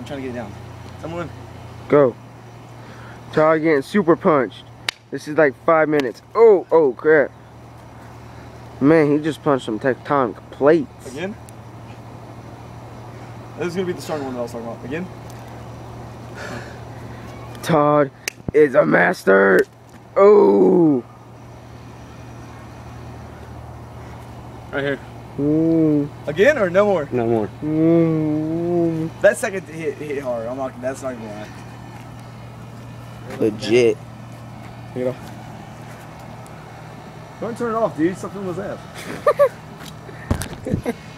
I'm trying to get it down. Someone. Go. Todd getting super punched. This is like five minutes. Oh, oh, crap. Man, he just punched some tectonic plates. Again? This is gonna be the stronger one that I was talking about. Again? Todd is a master. Oh. Right here. Ooh. Again or no more? No more. Ooh. That second hit hit hard. I'm not. That's not gonna lie. Legit. You know. Don't turn it off, dude. Something was ass.